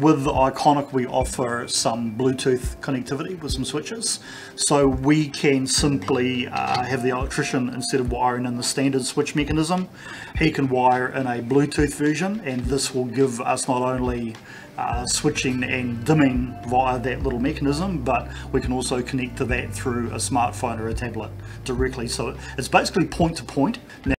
with Iconic we offer some Bluetooth connectivity with some switches. So we can simply uh, have the electrician, instead of wiring in the standard switch mechanism, he can wire in a Bluetooth version and this will give us not only uh, switching and dimming via that little mechanism but we can also connect to that through a smartphone or a tablet directly so it's basically point to point